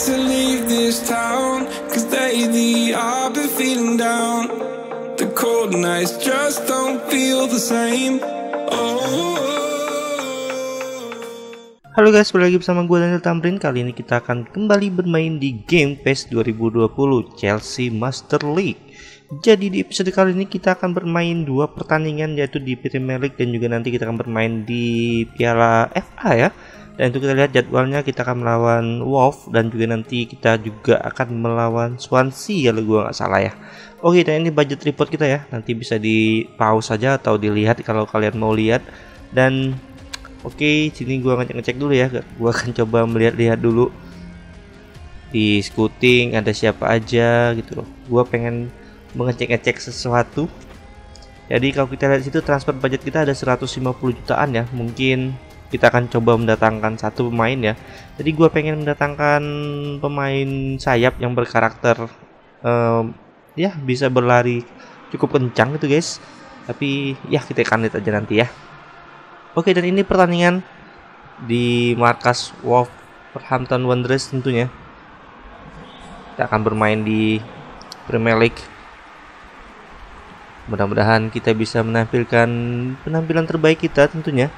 to leave this town. Cause lately I've been feeling down. The cold nights just don't feel the same. Oh. Halo guys, balik lagi bersama gue Daniel Tamrin Kali ini kita akan kembali bermain di game PES 2020 Chelsea Master League Jadi di episode kali ini kita akan bermain dua pertandingan yaitu di Premier League dan juga nanti kita akan bermain di Piala FA ya Dan untuk kita lihat jadwalnya kita akan melawan Wolf dan juga nanti kita juga akan melawan Swansea kalau gue nggak salah ya Oke dan ini budget report kita ya nanti bisa di pause saja atau dilihat kalau kalian mau lihat dan Oke, sini gua ngecek ngecek dulu ya. Gua akan coba melihat-lihat dulu di scouting ada siapa aja gitu loh. Gua pengen mengecek-ngecek sesuatu. Jadi kalau kita lihat situ transfer budget kita ada 150 jutaan ya. Mungkin kita akan coba mendatangkan satu pemain ya. Jadi gua pengen mendatangkan pemain sayap yang berkarakter um, ya bisa berlari cukup kencang gitu guys. Tapi ya kita akan lihat aja nanti ya. Oke dan ini pertandingan di markas Wolverhampton Wanderers tentunya. Kita akan bermain di Premier League. Mudah-mudahan kita bisa menampilkan penampilan terbaik kita tentunya.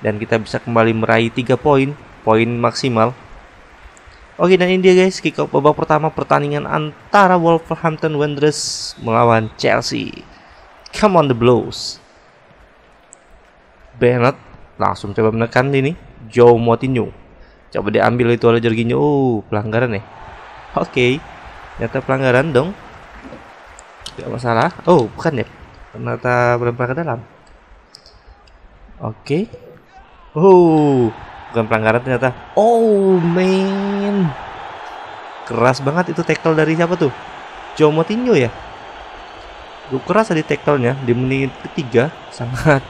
Dan kita bisa kembali meraih 3 poin, poin maksimal. Oke dan ini dia guys, kick off babak pertama pertandingan antara Wolverhampton Wanderers melawan Chelsea. Come on the Blues. Bennett langsung coba menekan ini Joe Moutinho coba diambil itu oleh Jorginho oh pelanggaran ya oke ternyata pelanggaran dong tidak masalah oh bukan ya ternyata berapa ke dalam oke okay. Oh bukan pelanggaran ternyata. Oh man. Keras banget itu tackle dari siapa tuh? Joe Moutinho ya? Gue keras tadi tackle-nya di menit ketiga. Sangat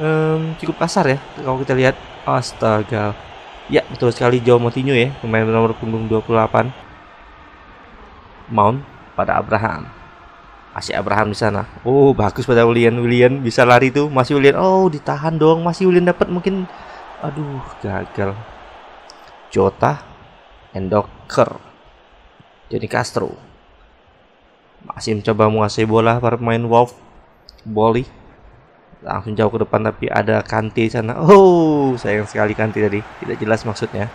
um, cukup kasar ya kalau kita lihat. Astaga. Ya betul sekali Joe Moutinho ya pemain nomor punggung 28 Mount pada Abraham masih Abraham di sana. Oh bagus pada William. William bisa lari tuh. Masih William. Oh ditahan dong. Masih William dapat mungkin. Aduh gagal. Jota Endoker Johnny Castro. Masih mencoba menguasai bola para pemain Wolf. Bolly langsung jauh ke depan tapi ada Kanti sana. Oh, sayang sekali Kanti tadi. Tidak jelas maksudnya.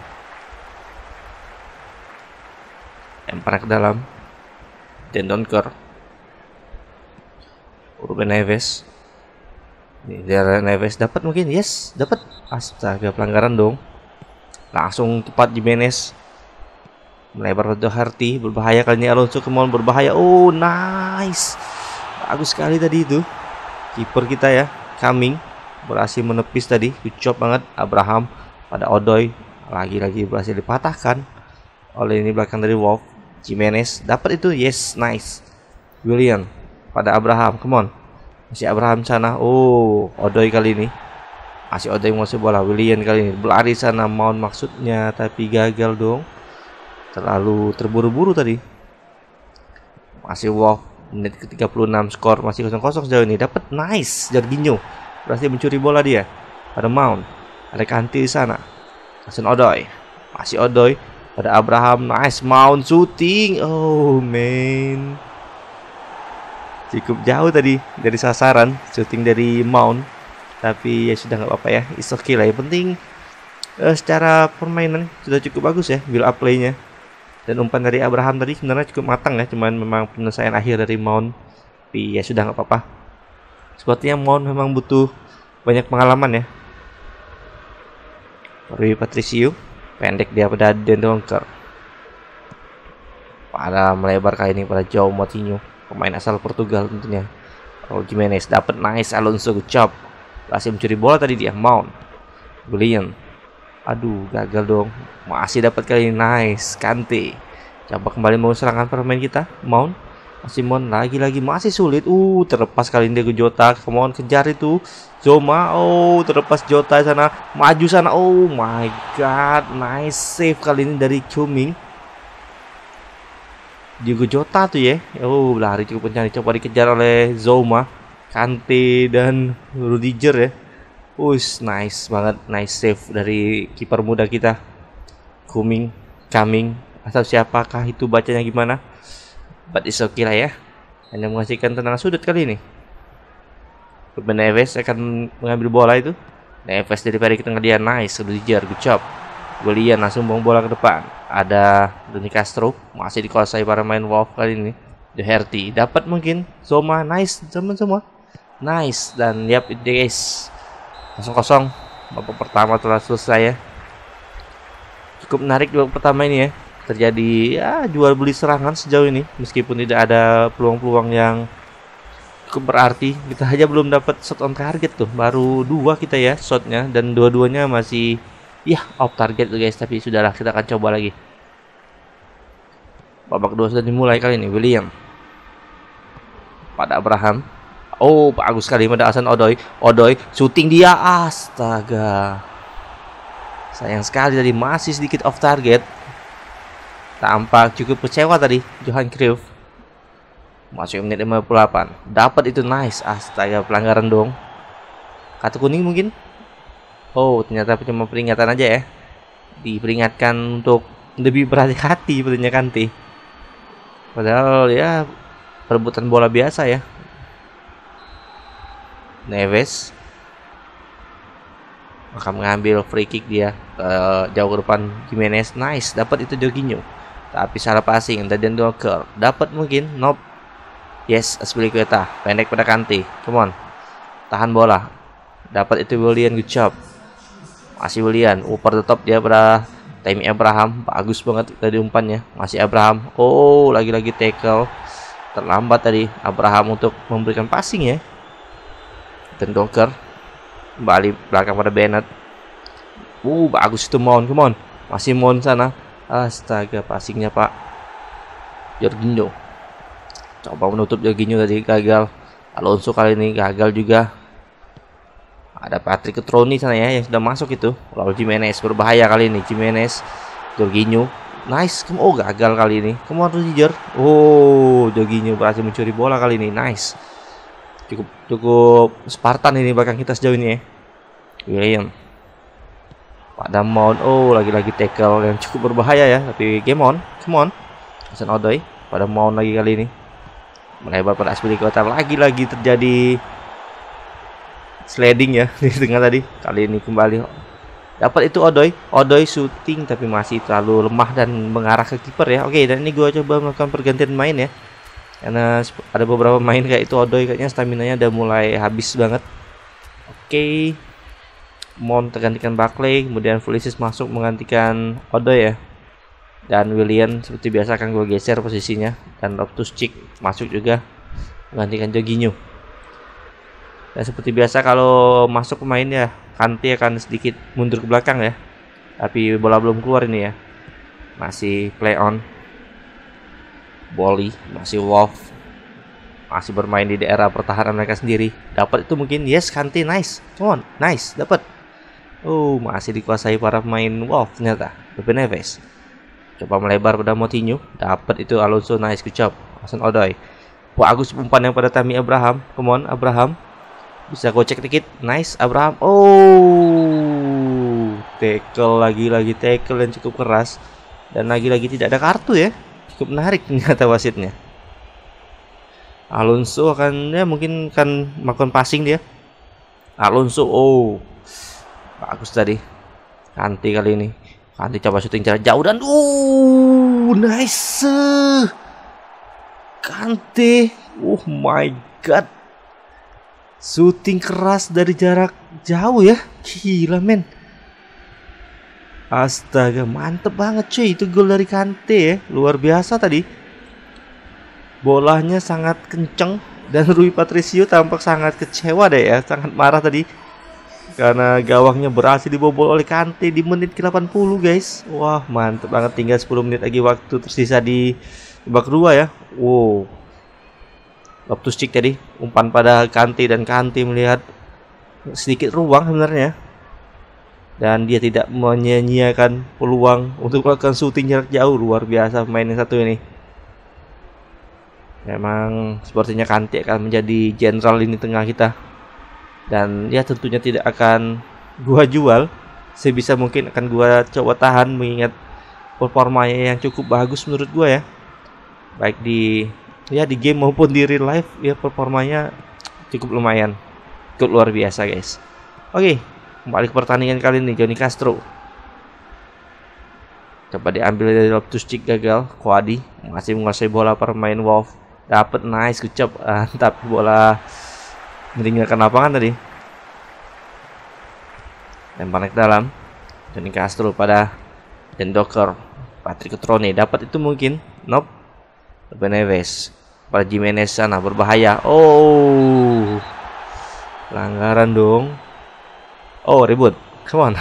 Lempar dalam. Dan Donker. Ruben Neves. Ini dari Neves dapat mungkin. Yes, dapat. Astaga, pelanggaran dong. Langsung tepat Jimenez. Melebar ke Doherty, berbahaya kali ini Alonso kemauan berbahaya. Oh, nice. Bagus sekali tadi itu kiper kita ya Coming berhasil menepis tadi good job banget Abraham pada Odoy lagi-lagi berhasil dipatahkan oleh ini belakang dari Wolf Jimenez dapat itu yes nice William pada Abraham come on. Masih Abraham sana oh Odoy kali ini. Masih Odoy masih bola William kali ini. Berlari sana Mount maksudnya tapi gagal dong. Terlalu terburu-buru tadi. Masih Wolf menit ke-36 skor masih kosong-kosong sejauh ini. Dapat nice Jorginho. Berhasil mencuri bola dia pada Mount ada Kanti di sana. Hasan Odoy masih Odoy pada Abraham nice Mount shooting. Oh man cukup jauh tadi dari sasaran shooting dari Mount tapi ya sudah nggak apa-apa ya it's okay lah. Yang penting uh, secara permainan sudah cukup bagus ya build up playnya. Dan umpan dari Abraham tadi sebenarnya cukup matang ya cuman memang penyelesaian akhir dari Mount tapi ya sudah nggak apa-apa. Sepertinya Mount memang butuh banyak pengalaman ya. Rui Patricio pendek dia pada Dendonker pada melebar kali ini pada João Moutinho pemain asal Portugal tentunya Raul Jimenez dapat nice Alonso good job berhasil mencuri bola tadi dia Mount William Aduh, gagal dong. Masih dapat kali ini. Nice. Kante. Coba kembali mau serangan permain kita. Mount. Masih Mount. Lagi-lagi masih sulit. Uh, terlepas kali ini Jota. Come on, kejar itu. Zoma. Oh, terlepas Jota sana. Maju sana. Oh my god. Nice save kali ini dari Cuming. Diego Jota tuh ya. Oh, lari cukup kencang. Coba dikejar oleh Zoma. Kante dan Rudiger ya. Us, nice banget, nice save dari kiper muda kita. coming coming atau siapakah itu bacanya gimana but it's okay lah ya hanya mengasihkan tendangan sudut kali ini Ruben Neves akan mengambil bola itu Neves dari Ferry ke tengah dia nice Rudiger good job Willian langsung buang bola ke depan. Ada Doni Castro masih dikuasai para main Wolf kali ini. Doherty dapat mungkin. Zoma nice teman semua. Nice dan yap it guys kosong kosong babak pertama telah selesai ya. Cukup menarik babak pertama ini ya. Terjadi ya jual beli serangan sejauh ini. Meskipun tidak ada peluang-peluang yang cukup berarti kita aja belum dapat shot on target tuh. Baru dua kita ya shotnya. Dan dua-duanya masih ya off target guys tapi sudahlah kita akan coba lagi babak kedua sudah dimulai kali ini William pada Abraham. Oh, bagus sekali pada Hasan Odoy. Odoy syuting dia. Astaga. Sayang sekali tadi masih sedikit off target. Tampak cukup kecewa tadi Johan Cruyff. Masuk menit 58. Dapat itu nice. Astaga, pelanggaran dong. Kartu kuning mungkin? Oh, ternyata cuma peringatan aja ya. Diperingatkan untuk lebih berhati-hati sepertinya Kanti. Padahal ya perebutan bola biasa ya. Neves akan mengambil free kick dia uh, jauh ke depan Jimenez nice dapat itu Jorginho tapi salah passing dan Doker dapat mungkin nope yes Aspilicueta pendek pada Kante come on tahan bola dapat itu Willian good job masih Willian over the top dia pada Tammy Abraham bagus banget tadi umpannya. Masih Abraham. Oh lagi-lagi tackle. Terlambat tadi Abraham untuk memberikan passing ya. Dan Docker kembali belakang pada Bennett. Uh bagus itu Mon. Come masih Mon sana. Astaga passingnya Pak. Jorginho. Coba menutup Jorginho tadi gagal. Alonso kali ini gagal juga ada Patrick Ketroni sana ya yang sudah masuk itu lalu Jimenez berbahaya kali ini Jimenez Jorginho Nice, oh gagal kali ini. Come on Rudiger. Oh, Jorginho berhasil mencuri bola kali ini. Nice. Cukup cukup Spartan ini belakang kita sejauh ini ya. William. Pada Mount. Oh, lagi-lagi tackle yang cukup berbahaya ya. Tapi game on. Come on. Hasan Odoy. Pada Mount lagi kali ini. Melebar pada Kota Lagi-lagi terjadi sliding ya di tengah tadi. Kali ini kembali. Dapat itu Odoy Odoy shooting tapi masih terlalu lemah dan mengarah ke kiper ya. Oke dan ini gue coba melakukan pergantian main ya. Karena ada beberapa main kayak itu Odoy kayaknya stamina nya udah mulai habis banget. Oke. Mon tergantikan Barclay kemudian Fulisic masuk menggantikan Odoy ya. Dan William seperti biasa akan gue geser posisinya. Dan Loftus Cheek masuk juga menggantikan Jorginho dan seperti biasa kalau masuk pemain ya Kante akan sedikit mundur ke belakang ya. Tapi bola belum keluar ini ya. Masih play on. Boli masih Wolf. Masih bermain di daerah pertahanan mereka sendiri. Dapat itu mungkin yes Kante nice. Come on, nice, dapat. Oh, masih dikuasai para pemain Wolf ternyata. Ruben Neves. Coba melebar pada Motinho. Dapat itu Alonso nice good job. Hasan Odoi. Wah, Agus umpan yang pada Tammy Abraham. Come on, Abraham bisa gocek dikit. Nice Abraham. Oh tackle lagi-lagi tackle yang cukup keras. Dan lagi-lagi tidak ada kartu ya. Cukup menarik ternyata wasitnya. Alonso akan ya mungkin akan melakukan passing dia. Alonso oh. Bagus tadi. Kanti kali ini. Kanti coba syuting jarak jauh dan uh nice. Kanti. Oh my god Shooting keras dari jarak jauh ya. Gila men. Astaga, mantep banget cuy. Itu gol dari Kante ya. Luar biasa tadi. Bolanya sangat kenceng dan Rui Patricio tampak sangat kecewa deh ya. Sangat marah tadi. Karena gawangnya berhasil dibobol oleh Kante di menit ke-80 guys. Wah, mantep banget. Tinggal 10 menit lagi waktu tersisa di babak kedua ya. Wow, Loftus Cheek tadi umpan pada Kanti dan Kanti melihat sedikit ruang sebenarnya. Dan dia tidak menyia-nyiakan peluang untuk melakukan syuting jarak jauh. Luar biasa pemain yang satu ini. Memang sepertinya Kanti akan menjadi jenderal ini tengah kita. Dan ya tentunya tidak akan gua jual. Sebisa mungkin akan gua coba tahan mengingat performanya yang cukup bagus menurut gue ya. Baik di ya di game maupun di real life ya performanya cukup lumayan. Cukup luar biasa guys. Oke kembali ke pertandingan kali ini Johnny Castro. Coba diambil dari Loftus Cheek gagal. Kwadi masih menguasai bola permain Wolf. Dapat nice job. Ah, tapi bola meninggalkan lapangan tadi. Lempar ke dalam. Johnny Castro pada Dan Docker Patrick Trone dapat itu mungkin. Nope Beneves pada Jimenez sana berbahaya. Oh. Pelanggaran dong. Oh, ribut. Come on.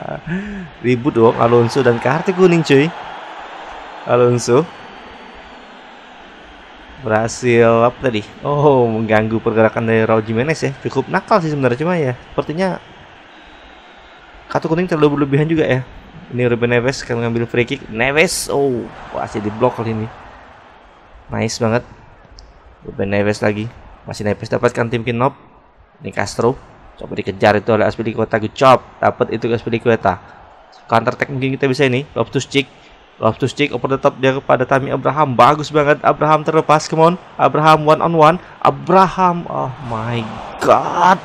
ribut dong Alonso dan kartu kuning cuy. Alonso berhasil apa tadi? Oh, mengganggu pergerakan dari Raul Jimenez ya. Cukup nakal sih sebenarnya cuma ya. Sepertinya kartu kuning terlalu berlebihan juga ya. Ini Ruben Neves akan mengambil free kick. Neves, oh, masih diblok kali ini. Nice banget. Ruben Neves lagi. Masih Neves dapatkan tim Kinop. Ini Castro. Coba dikejar itu oleh Aspilicueta. Good job. Dapat itu Aspilicueta. Counter attack mungkin kita bisa ini. Loftus Cheek. Loftus Cheek over the top dia kepada Tami Abraham. Bagus banget. Abraham terlepas. Come on. Abraham one on one. Abraham. Oh my god.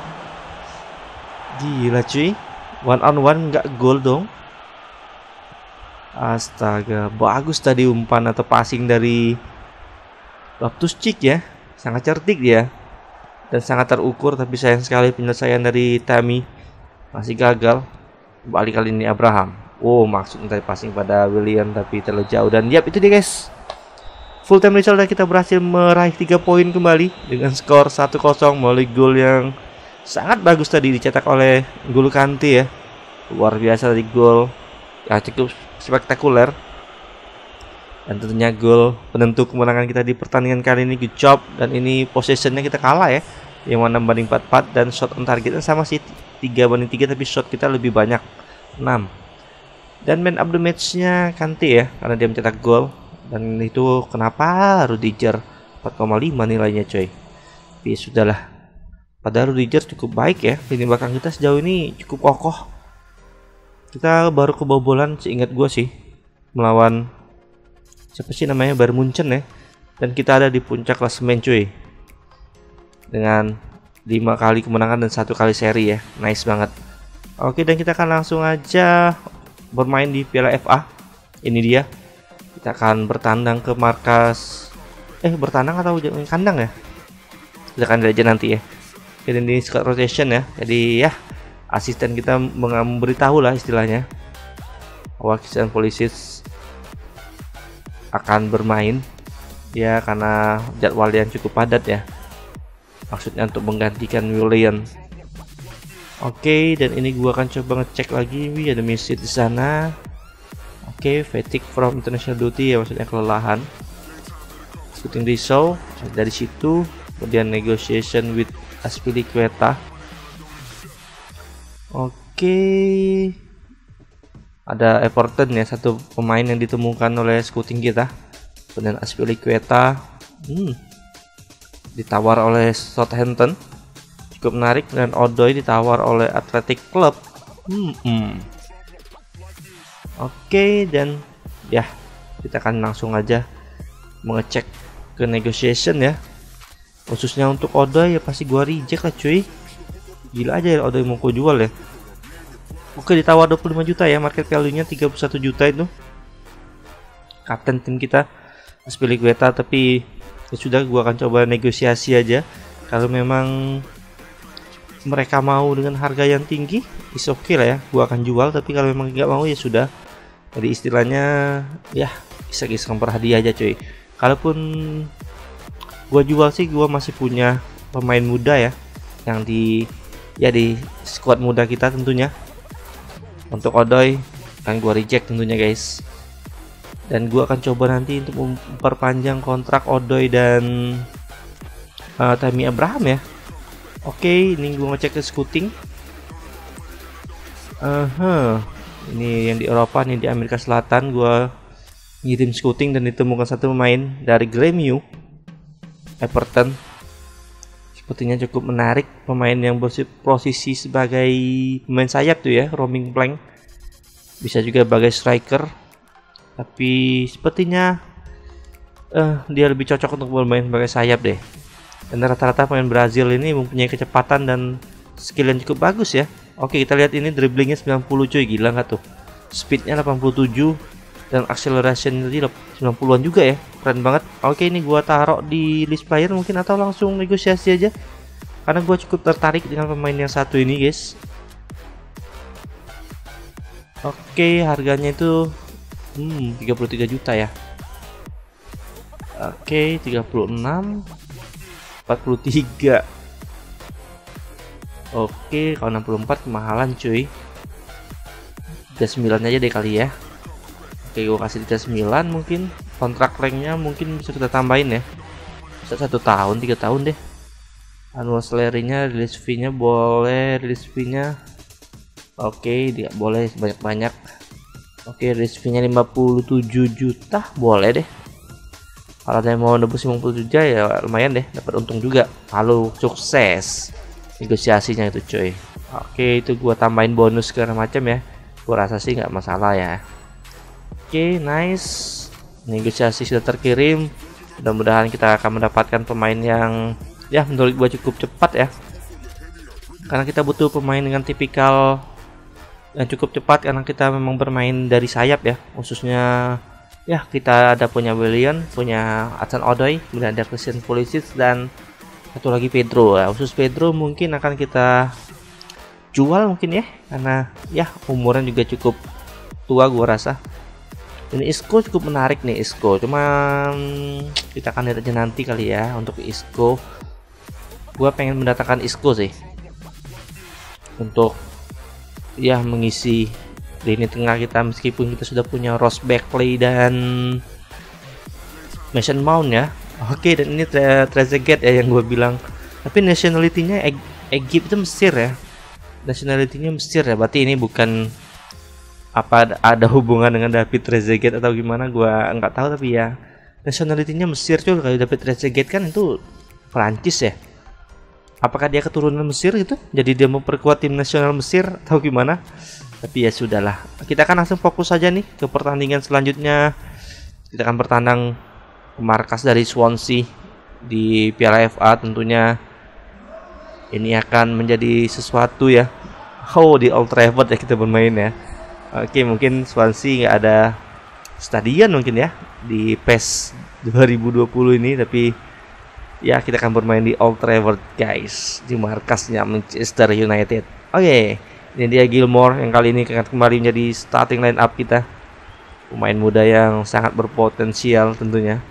Gila cuy. One on one nggak gol dong. Astaga, bagus tadi umpan atau passing dari Loftus Cheek ya sangat cerdik dia. Dan sangat terukur tapi sayang sekali penyelesaian dari Tami. Masih gagal. Balik kali ini Abraham. Oh maksudnya tadi passing pada William tapi terlalu jauh. Dan yap itu dia guys. Full time result dan kita berhasil meraih 3 poin kembali dengan skor 1-0 melalui gol yang sangat bagus tadi dicetak oleh Gulu Kanti ya. Luar biasa tadi gol. Yang cukup spektakuler dan tentunya gol penentu kemenangan kita di pertandingan kali ini good job. Dan ini possessionnya kita kalah ya. Yang mana banding 44 dan shot on targetnya sama sih 3 banding 3 tapi shot kita lebih banyak 6 dan man of the match-nya Kante ya karena dia mencetak gol. Dan itu kenapa Rudiger 4,5 nilainya coy. Tapi ya sudahlah. Padahal Rudiger cukup baik ya ini belakang kita sejauh ini cukup kokoh. Kita baru kebobolan seingat gue sih melawan siapa sih namanya? Bayern Munchen ya. Dan kita ada di puncak klasemen cuy. Dengan lima kali kemenangan dan satu kali seri ya. Nice banget. Oke dan kita akan langsung aja bermain di Piala FA ini dia. Kita akan bertandang ke markas. Eh bertandang atau kandang ya? Kita akan aja nanti ya. Ini di squad rotation ya. Jadi ya asisten kita memberitahu lah istilahnya. Wakil polisi akan bermain. Ya karena jadwal yang cukup padat ya. Maksudnya untuk menggantikan William. Oke okay, dan ini gua akan coba ngecek lagi. Wih ada misi di sana. Oke okay, fatigue from international duty ya maksudnya kelelahan. Shooting show. Dari situ kemudian negotiation with Aspilicueta. Oke. okay ada Everton ya satu pemain yang ditemukan oleh scouting kita. Kemudian Aspilicueta. Hmm, ditawar oleh Southampton. Cukup menarik. Dan Odoi ditawar oleh Athletic Club. Hmm, hmm. oke okay, dan ya kita akan langsung aja mengecek ke negotiation ya. Khususnya untuk Odoi ya pasti gua reject lah cuy. Gila aja ya Odoi mau ku jual ya Oke ditawar 25 juta ya market value-nya 31 juta itu. Kapten tim kita Aspilicueta tapi ya sudah gua akan coba negosiasi aja. Kalau memang mereka mau dengan harga yang tinggi, is okay lah ya. Gua akan jual tapi kalau memang nggak mau ya sudah. Jadi istilahnya ya bisa kisah hadiah aja cuy. Kalaupun gua jual sih gua masih punya pemain muda ya yang di ya di squad muda kita tentunya untuk Odoi akan gue reject tentunya guys. Dan gue akan coba nanti untuk memperpanjang kontrak Odoi dan uh, Tammy Abraham ya. Oke ini gue ngecek ke scouting. Uh -huh. ini yang di Eropa nih di Amerika Selatan. Gue ngirim scouting dan ditemukan satu pemain dari Gremio Everton sepertinya cukup menarik pemain yang posisi sebagai pemain sayap tuh ya roaming blank bisa juga sebagai striker. Tapi sepertinya uh, dia lebih cocok untuk bermain sebagai sayap deh. Dan rata-rata pemain Brazil ini mempunyai kecepatan dan skill yang cukup bagus ya. Oke kita lihat ini dribblingnya 90 cuy. Gila nggak tuh? Speednya 87 dan acceleration tadi 90-an juga ya keren banget oke ini gua taruh di list player mungkin atau langsung negosiasi aja karena gua cukup tertarik dengan pemain yang satu ini guys oke harganya itu hmm 33 juta ya oke 36 43 Oke, kalau 64 kemahalan cuy. 39 aja deh kali ya. Oke, gue kasih 39 mungkin. Kontrak ranknya mungkin bisa kita tambahin ya. Bisa satu tahun, tiga tahun deh. Annual salary-nya, release fee-nya boleh, release fee-nya Oke, dia boleh banyak-banyak. Oke, release fee-nya 57 juta, boleh deh. Kalau yang mau nebus 50 juta ya lumayan deh, dapat untung juga. Halo, sukses negosiasinya itu cuy oke itu gua tambahin bonus segala macam ya gua rasa sih nggak masalah ya oke nice negosiasi sudah terkirim. Mudah-mudahan kita akan mendapatkan pemain yang ya menurut gua cukup cepat ya. Karena kita butuh pemain dengan tipikal yang cukup cepat karena kita memang bermain dari sayap ya. Khususnya ya kita ada punya William punya Atsan Odoy kemudian ada Christian Pulisic dan satu lagi Pedro. Ya khusus Pedro mungkin akan kita jual mungkin ya. Karena ya umurnya juga cukup tua gua rasa ini Isco cukup menarik nih Isco cuma kita akan lihat aja nanti kali ya untuk Isco gua pengen mendatangkan Isco sih untuk ya mengisi lini tengah kita meskipun kita sudah punya Ross Beckley dan Mason Mount ya Oke dan ini Trezeguet ya yang gue bilang. Tapi nationality-nya Egypt itu Mesir ya. Nationality-nya Mesir ya. Berarti ini bukan apa ada hubungan dengan David Trezeguet atau gimana gue nggak tahu tapi ya nationality-nya Mesir cuy kalau David Trezeguet kan itu Prancis ya. Apakah dia keturunan Mesir gitu? Jadi dia memperkuat tim nasional Mesir atau gimana? Tapi ya sudahlah. Kita akan langsung fokus saja nih ke pertandingan selanjutnya. Kita akan bertandang markas dari Swansea di Piala FA tentunya ini akan menjadi sesuatu ya. Oh di Old Trafford ya kita bermain ya. Oke mungkin Swansea nggak ada stadion mungkin ya di PES 2020 ini tapi ya kita akan bermain di Old Trafford guys di markasnya Manchester United. Oke ini dia Gilmore yang kali ini akan kembali menjadi starting line up kita pemain muda yang sangat berpotensial tentunya.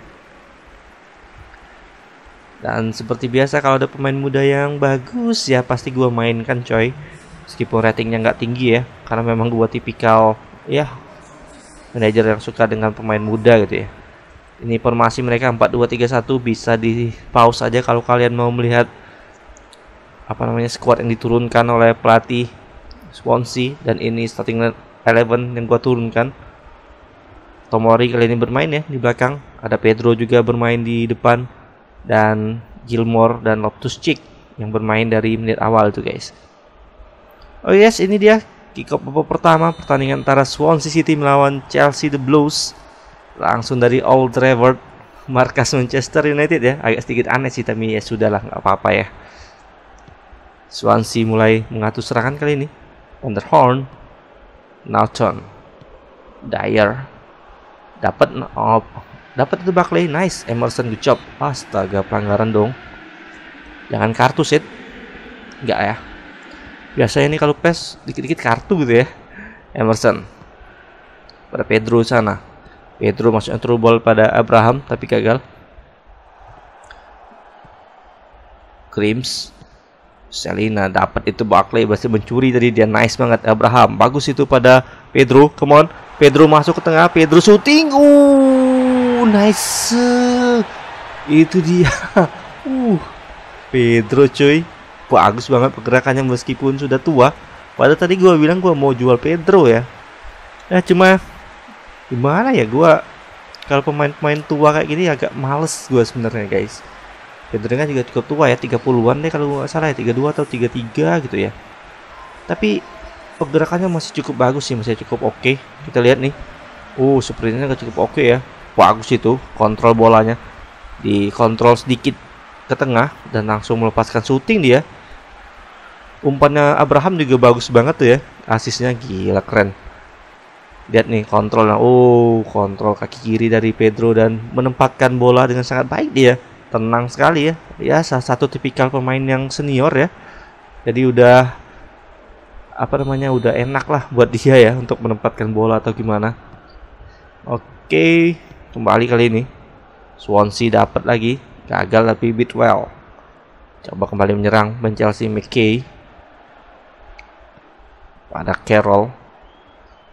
Dan seperti biasa kalau ada pemain muda yang bagus ya pasti gue mainkan coy. Meskipun ratingnya nggak tinggi ya, karena memang gue tipikal ya manajer yang suka dengan pemain muda gitu ya. Ini formasi mereka 4-2-3-1 bisa di pause aja kalau kalian mau melihat apa namanya squad yang diturunkan oleh pelatih Swansea dan ini starting 11 yang gua turunkan. Tomori kali ini bermain ya di belakang, ada Pedro juga bermain di depan dan Gilmore dan Loftus Cheek yang bermain dari menit awal itu guys. Oh yes, ini dia kick off babak pertama pertandingan antara Swansea City melawan Chelsea The Blues langsung dari Old Trafford markas Manchester United ya agak sedikit aneh sih tapi ya sudahlah nggak apa-apa ya Swansea mulai mengatur serangan kali ini Horn Naughton Dyer dapat oh, Dapat itu Buckley, nice. Emerson good job. Astaga, pelanggaran dong. Jangan kartu set. Enggak ya. Biasanya nih kalau PES dikit-dikit kartu gitu ya. Emerson. Pada Pedro sana. Pedro masuknya true ball pada Abraham tapi gagal. Crims Selina dapat itu Buckley berhasil mencuri tadi dia nice banget Abraham bagus itu pada Pedro come on Pedro masuk ke tengah Pedro shooting uh nice. Itu dia. Uh. Pedro cuy. Bagus banget pergerakannya meskipun sudah tua. Padahal tadi gua bilang gua mau jual Pedro ya. Ya cuma gimana ya gua kalau pemain-pemain tua kayak gini agak males gua sebenarnya guys. Pedro kan juga cukup tua ya 30-an deh kalau nggak salah ya 32 atau 33 gitu ya. Tapi pergerakannya masih cukup bagus sih masih cukup oke. Okay. Kita lihat nih Uh, sprintnya cukup oke ya. Bagus itu kontrol bolanya. Dikontrol sedikit ke tengah dan langsung melepaskan syuting dia. Umpannya Abraham juga bagus banget tuh ya. Asisnya gila keren. Lihat nih kontrolnya. Oh, kontrol kaki kiri dari Pedro dan menempatkan bola dengan sangat baik dia. Tenang sekali ya. Ya, salah satu tipikal pemain yang senior ya. Jadi udah apa namanya udah enak lah buat dia ya untuk menempatkan bola atau gimana. Oke, kembali kali ini Swansea dapat lagi, gagal tapi well. Coba kembali menyerang Ben Chelsea McKay. Pada Carroll.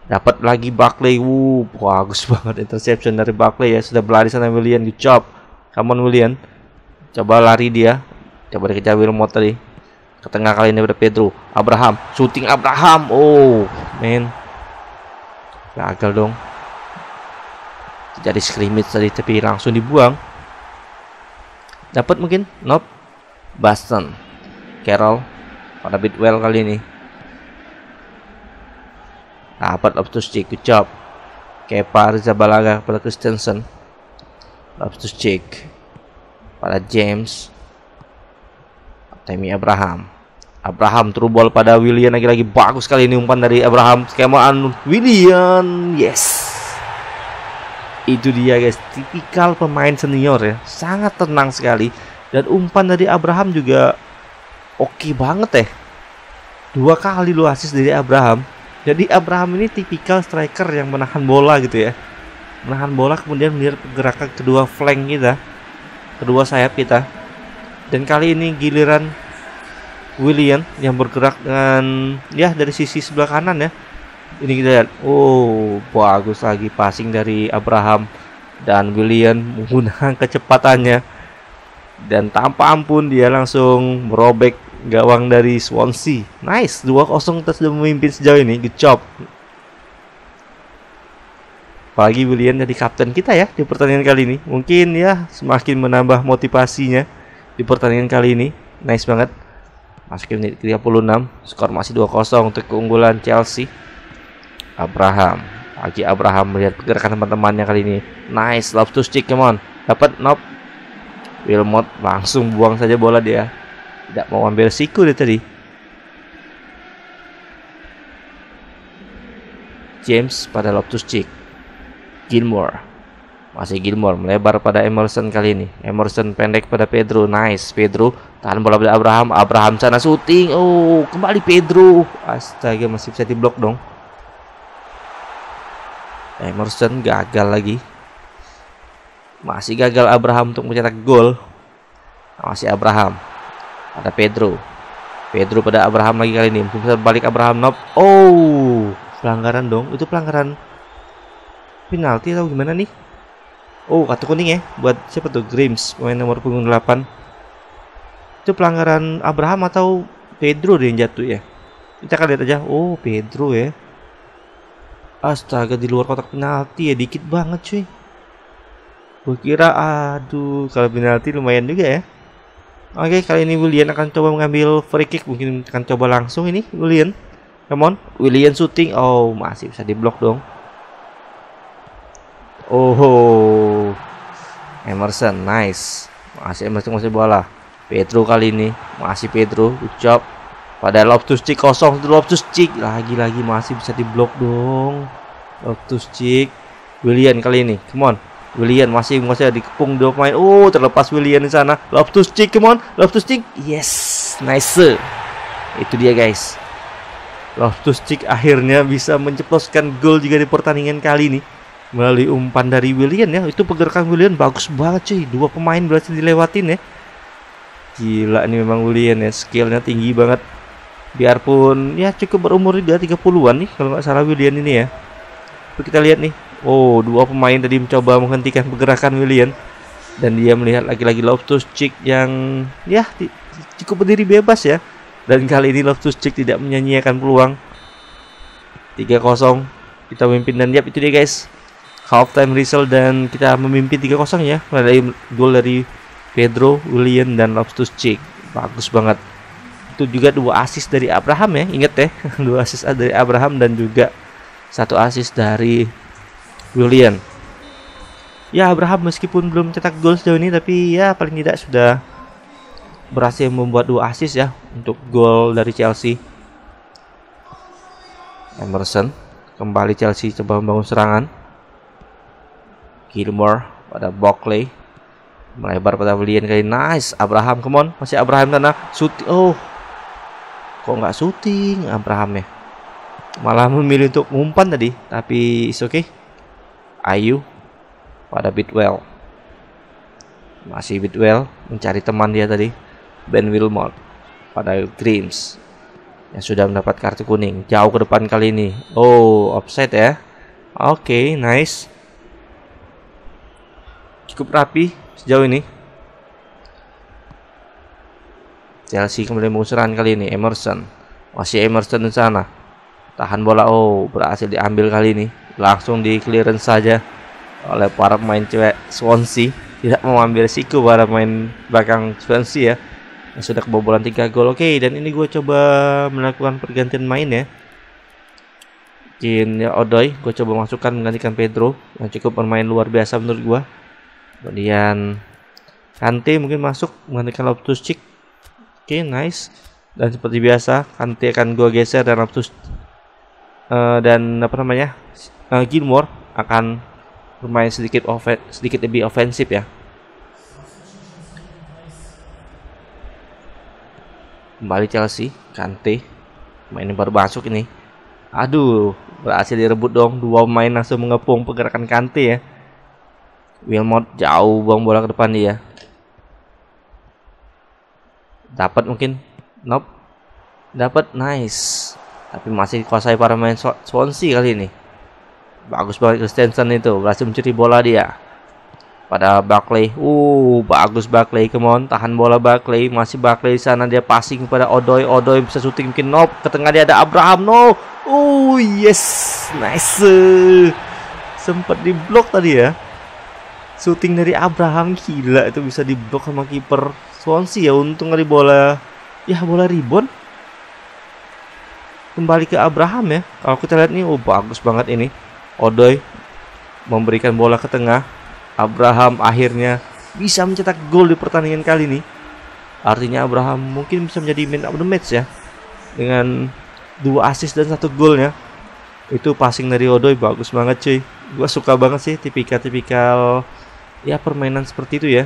Dapat lagi Barkley. Wuh, bagus banget interception dari Barkley ya. Sudah berlari sana William. Good job. Come on William. Coba lari dia. Coba dikejar Wilmot tadi ke tengah kali ini pada Pedro Abraham shooting Abraham oh men gagal dong jadi scrimmage tadi tapi langsung dibuang dapat mungkin? Nope. Boston Carroll. Pada Bidwell kali ini. Dapat Loftus Cheek good job. Kepa Rizabalaga pada Christensen. Loftus Cheek pada James. Temi Abraham. Abraham ball pada William lagi-lagi bagus sekali ini umpan dari Abraham. Skemaan William yes itu dia guys. Tipikal pemain senior ya. Sangat tenang sekali. Dan umpan dari Abraham juga oke okay banget ya. Dua kali lu asis dari Abraham. Jadi Abraham ini tipikal striker yang menahan bola gitu ya. Menahan bola kemudian melihat pergerakan kedua flank kita kedua sayap kita. Dan kali ini giliran William yang bergerak dengan ya dari sisi sebelah kanan ya. Ini kita lihat. Oh, bagus lagi passing dari Abraham dan William menggunakan kecepatannya dan tanpa ampun dia langsung merobek gawang dari Swansea. Nice, 2-0 kita sudah memimpin sejauh ini. Good job. Apalagi William jadi kapten kita ya di pertandingan kali ini. Mungkin ya semakin menambah motivasinya di pertandingan kali ini. Nice banget. Masuk ke menit 36, skor masih 2-0 untuk keunggulan Chelsea. Abraham, lagi Abraham melihat pergerakan teman-temannya kali ini. Nice, love to stick, come on. Dapat nope. Wilmot langsung buang saja bola dia. Tidak mau ambil siku dia tadi. James pada Loftus Cheek. Gilmore masih Gilmore melebar pada Emerson kali ini. Emerson pendek pada Pedro. Nice. Pedro tahan bola pada Abraham. Abraham sana syuting. Oh, kembali Pedro. Astaga, masih bisa diblok dong. Emerson gagal lagi. Masih gagal Abraham untuk mencetak gol. Masih Abraham. Ada Pedro. Pedro pada Abraham lagi kali ini. Mungkin bisa balik Abraham. Nope. Oh, pelanggaran dong. Itu pelanggaran penalti atau gimana nih? Oh, kartu kuning ya buat siapa tuh? Grims, pemain nomor punggung 8. Itu pelanggaran Abraham atau Pedro yang jatuh ya? Kita akan lihat aja. Oh, Pedro ya. Astaga, di luar kotak penalti ya, dikit banget cuy. Gue kira, aduh, kalau penalti lumayan juga ya. Oke, kali ini William akan coba mengambil free kick. Mungkin akan coba langsung ini, William. Come on, William shooting. Oh, masih bisa diblok dong. Oh, Emerson, nice. Masih Emerson masih bola. Pedro kali ini masih Pedro, ucap pada Loftus Cheek kosong, Loftus Cheek lagi-lagi masih bisa diblok dong. Loftus Cheek, William kali ini, come on. William masih masih dikepung dua pemain. Oh, terlepas William di sana. Loftus Cheek, come on. Loftus Cheek, yes, nice. Itu dia guys. Loftus Cheek akhirnya bisa menceploskan gol juga di pertandingan kali ini melalui umpan dari William ya itu pergerakan William bagus banget cuy dua pemain berhasil dilewatin ya gila ini memang William ya skillnya tinggi banget biarpun ya cukup berumur juga 30-an nih kalau nggak salah William ini ya. Tapi kita lihat nih oh dua pemain tadi mencoba menghentikan pergerakan William dan dia melihat lagi-lagi Loftus Cheek yang ya cukup berdiri bebas ya. Dan kali ini Loftus Cheek tidak menyanyiakan peluang. 3-0 kita memimpin dan lihat itu dia guys. Halftime result dan kita memimpin 3-0 ya. Melalui gol dari Pedro, William dan Loftus Cheek. Bagus banget. Itu juga dua assist dari Abraham ya, inget ya, dua assist dari Abraham dan juga satu assist dari William. Ya Abraham meskipun belum cetak gol sejauh ini tapi ya paling tidak sudah berhasil membuat dua assist ya untuk gol dari Chelsea. Emerson kembali Chelsea coba membangun serangan. Gilmore pada Buckley melebar pada William kali nice Abraham come on masih Abraham sana shoot oh kok nggak syuting Abraham ya malah memilih untuk umpan tadi tapi is okay. Ayu pada Bitwell. Masih Bitwell mencari teman dia tadi, Ben Wilmot pada Grimes yang sudah mendapat kartu kuning jauh ke depan kali ini. Oh, offset ya. Oke, okay, nice. Cukup rapi sejauh ini. Chelsea kembali mengusuran kali ini Emerson. Masih Emerson di sana. Tahan bola oh berhasil diambil kali ini. Langsung di clearance saja oleh para pemain cewek Swansea. Tidak mau ambil risiko para pemain belakang Swansea ya. Sudah kebobolan 3 gol. Oke okay, dan ini gue coba melakukan pergantian main ya. Jin ya Odoy gue coba masukkan menggantikan Pedro. Yang cukup bermain luar biasa menurut gue kemudian Kante mungkin masuk menggantikan Loftus Cheek okay, nice dan seperti biasa Kante akan gue geser dan Loftus uh, dan apa namanya uh, Gilmore akan bermain sedikit ofen sedikit lebih ofensif ya. Kembali Chelsea, Kante. Main baru masuk ini. Aduh, berhasil direbut dong. Dua pemain langsung mengepung pergerakan Kante ya. Wilmot jauh buang bola ke depan dia. Dapat mungkin. Nope. Dapat nice. Tapi masih dikuasai para main Swansea kali ini. Bagus banget Christensen itu berhasil mencuri bola dia. Pada Barkley. Uh, bagus Barkley. Come on, tahan bola Barkley. Masih Barkley di sana dia passing kepada Odoy. Odoy bisa shooting mungkin nope. Ke tengah dia ada Abraham. No. Oh, yes. Nice. Sempat diblok tadi ya. Shooting dari Abraham gila itu bisa diblok sama kiper Swansea ya. Untung dari bola. Ya bola ribon kembali ke Abraham ya. Kalau kita lihat nih, oh bagus banget ini. Odoy memberikan bola ke tengah. Abraham akhirnya bisa mencetak gol di pertandingan kali ini. Artinya Abraham mungkin bisa menjadi man of the match ya. Dengan dua assist dan satu golnya. Itu passing dari Odoy bagus banget cuy. Gua suka banget sih tipikal-tipikal ya permainan seperti itu ya.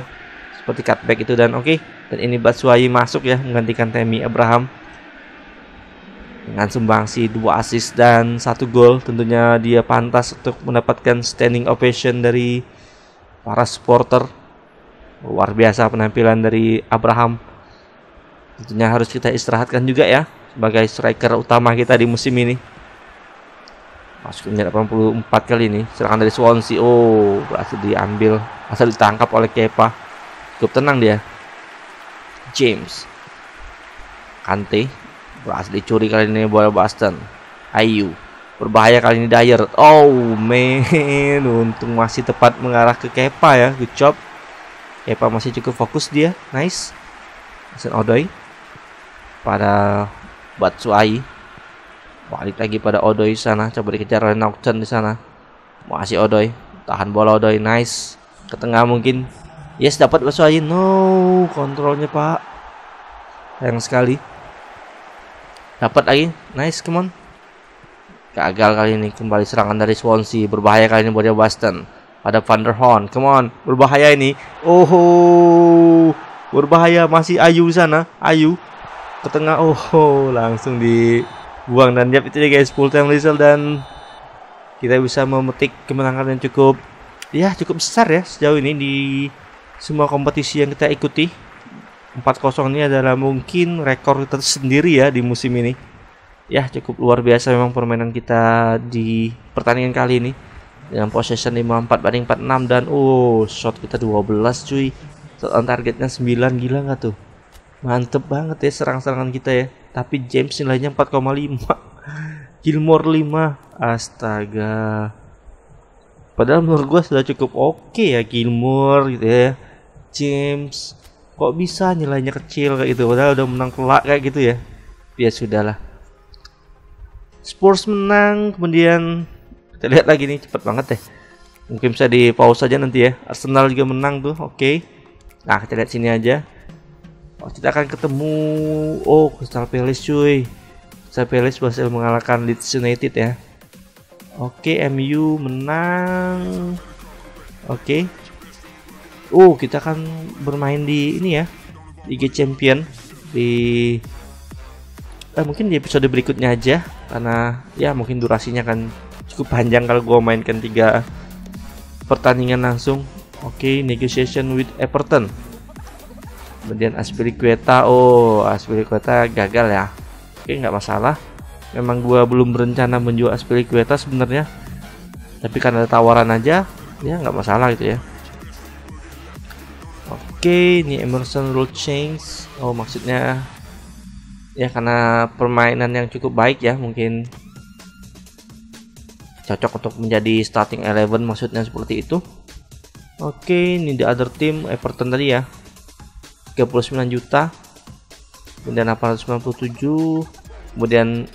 Seperti cutback itu dan oke. Okay. Dan ini Batshuayi masuk ya menggantikan Temi Abraham. Dengan sumbangsi dua assist dan satu gol tentunya dia pantas untuk mendapatkan standing ovation dari para supporter. Luar biasa penampilan dari Abraham. Tentunya harus kita istirahatkan juga ya sebagai striker utama kita di musim ini. Masuk menit 84 kali ini serangan dari Swansea. Oh berhasil diambil asal ditangkap oleh Kepa cukup tenang dia James Kante Berhasil dicuri kali ini bola Boston. Ayu. Berbahaya kali ini Dyer. Oh man, untung masih tepat mengarah ke Kepa ya. Good job. Kepa masih cukup fokus dia. Nice. Hasan Odoi pada Batsuai. Balik lagi pada Odoi sana. Coba dikejar oleh Nocturne di sana. Masih Odoi. Tahan bola Odoi. Nice. Ke tengah mungkin. Yes dapat Batsuai. No, kontrolnya Pak. Sayang sekali. Dapat lagi. Nice, come on. Gagal kali ini kembali serangan dari Swansea. Berbahaya kali ini buat Boston. Ada Van der Horn. Come on. Berbahaya ini. Oh. Berbahaya masih Ayu sana. Ayu ke tengah. Oh, langsung dibuang dan jap itu ya guys full time result dan kita bisa memetik kemenangan yang cukup ya cukup besar ya sejauh ini di semua kompetisi yang kita ikuti 4-0 ini adalah mungkin rekor tersendiri ya di musim ini. Ya cukup luar biasa memang permainan kita di pertandingan kali ini dengan possession 54 banding 46 dan oh shot kita 12 cuy. On targetnya 9 gila nggak tuh? Mantep banget ya serang-serangan kita ya. Tapi James nilainya 4,5. Gilmore 5. Astaga. Padahal menurut gue sudah cukup oke okay ya Gilmore gitu ya. James kok bisa nilainya kecil kayak gitu padahal udah menang telak kayak gitu ya? Ya sudahlah Spurs menang kemudian kita lihat lagi nih cepet banget deh. Mungkin bisa di pause saja nanti ya. Arsenal juga menang tuh oke. Okay. nah kita lihat sini aja. Oh, kita akan ketemu. Oh Crystal Palace cuy. Crystal Palace berhasil mengalahkan Leeds United ya. Oke okay, MU menang. Oke. okay. Oh kita akan bermain di ini ya Liga Champion di eh, mungkin di episode berikutnya aja karena ya mungkin durasinya kan cukup panjang kalau gue mainkan tiga pertandingan langsung. Oke okay, negotiation with Everton. Kemudian Aspilicueta oh Aspilicueta gagal ya. Oke okay, nggak masalah. Memang gua belum berencana menjual Aspilicueta sebenarnya. Tapi karena ada tawaran aja ya nggak masalah gitu ya oke ini Emerson rule change. Oh maksudnya ya karena permainan yang cukup baik ya mungkin cocok untuk menjadi starting eleven maksudnya seperti itu. Oke ini the other team Everton tadi ya. 39 juta kemudian 897 kemudian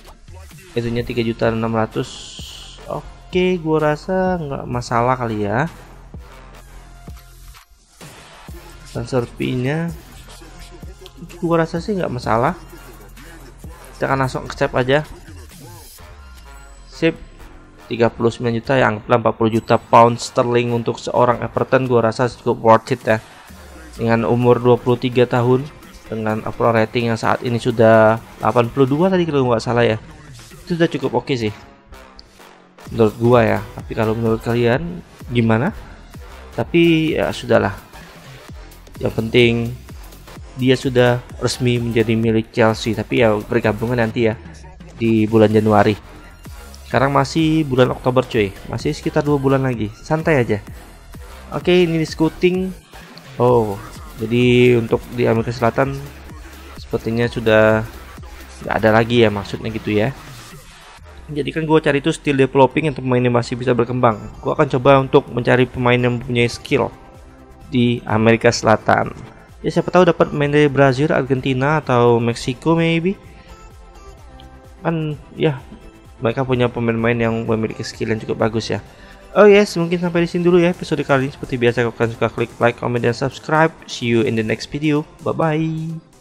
itunya 3 juta 600 oke gua rasa nggak masalah kali ya transfer fee nya gua rasa sih nggak masalah. Kita akan langsung accept aja. Sip. 39 juta yang 40 juta pound sterling untuk seorang Everton gua rasa cukup worth it ya. Dengan umur 23 tahun dengan approval rating yang saat ini sudah 82 tadi kalau nggak salah ya. Itu sudah cukup oke okay sih. Menurut gua ya. Tapi kalau menurut kalian gimana? Tapi ya sudahlah yang penting dia sudah resmi menjadi milik Chelsea. Tapi ya bergabungan nanti ya di bulan Januari. Sekarang masih bulan Oktober cuy. Masih sekitar dua bulan lagi. Santai aja. Oke ini di scouting oh jadi untuk di Amerika Selatan sepertinya sudah nggak ada lagi ya maksudnya gitu ya. Jadi kan gue cari itu skill developing yang masih bisa berkembang. Gue akan coba untuk mencari pemain yang mempunyai skill di Amerika Selatan ya siapa tahu dapat main dari Brazil, Argentina atau Meksiko maybe kan ya mereka punya pemain-pemain yang memiliki skill yang cukup bagus ya. Oh yes, mungkin sampai di sini dulu ya episode kali ini. Seperti biasa, kalian suka klik like, comment, dan subscribe. See you in the next video. Bye bye.